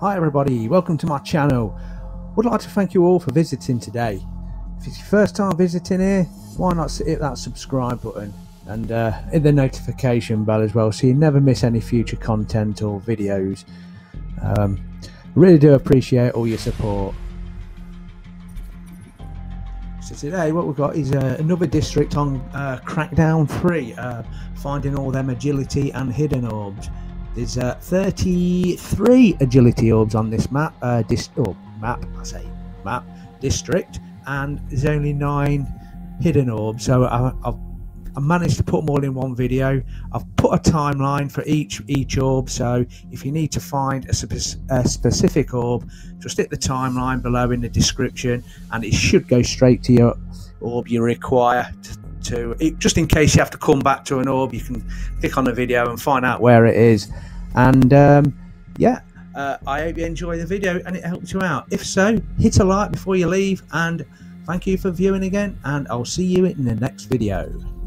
Hi everybody, welcome to my channel. Would like to thank you all for visiting today. If it's your first time visiting here, why not hit that subscribe button and uh, hit the notification bell as well so you never miss any future content or videos. Um, really do appreciate all your support. So today what we've got is uh, another district on uh, Crackdown 3, uh, finding all them agility and hidden orbs. There's uh, 33 agility orbs on this map, uh, dis- oh, map, I say map, district, and there's only nine hidden orbs. So I, I've I managed to put them all in one video. I've put a timeline for each each orb, so if you need to find a, spe- a, specific orb, just hit the timeline below in the description, and it should go straight to your orb you require to, to it, just in case you have to come back to an orb, you can click on the video and find out where it is. And um, yeah, uh, I hope you enjoy the video and it helps you out. If so, hit a like before you leave, and thank you for viewing again. And I'll see you in the next video.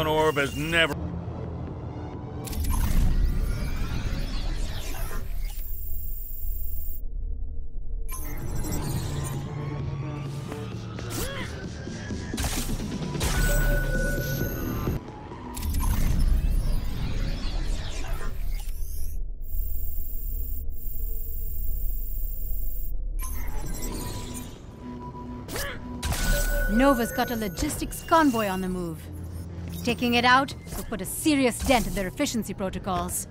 One orb has never... Nova's got a logistics convoy on the move. Taking it out will put a serious dent in their efficiency protocols.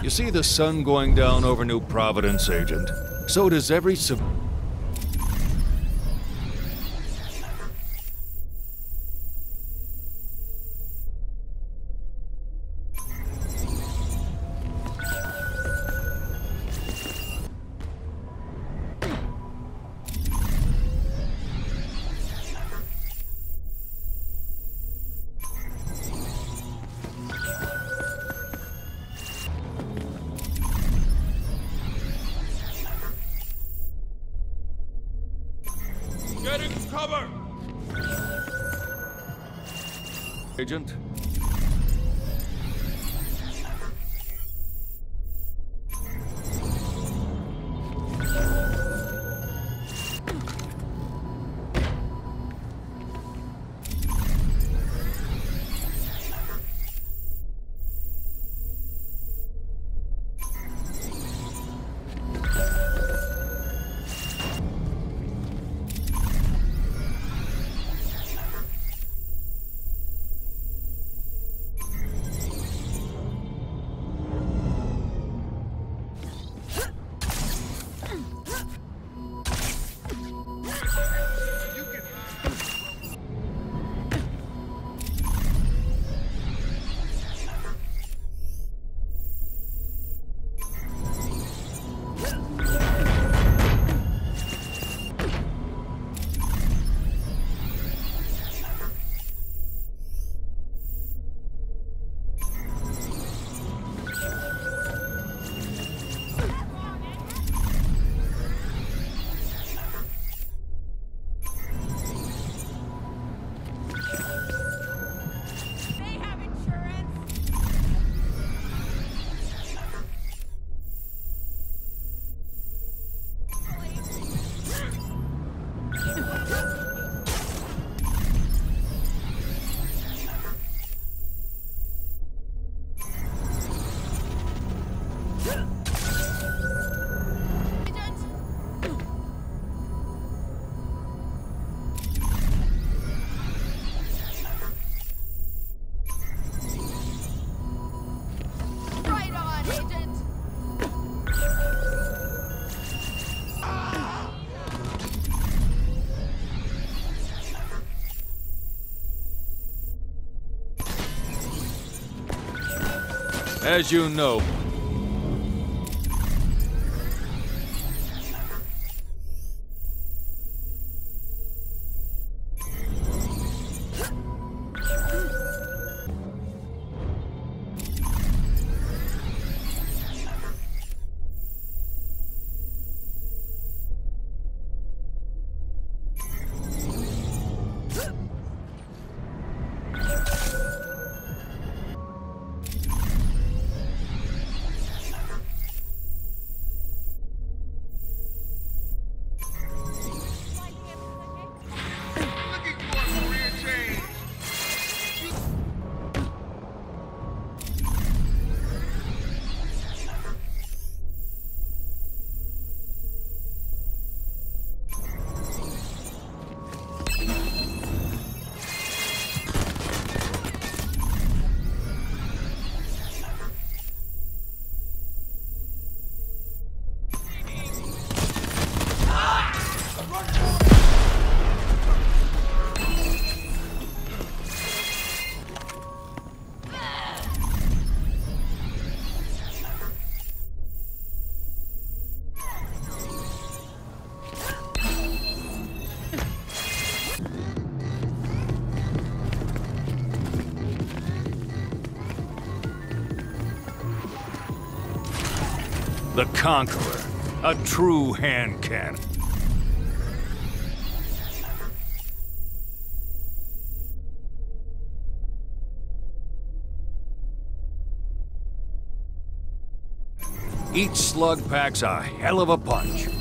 You see the sun going down over New Providence, Agent? So does every Agent? As you know, the Conqueror, a true hand cannon. Each slug packs a hell of a punch.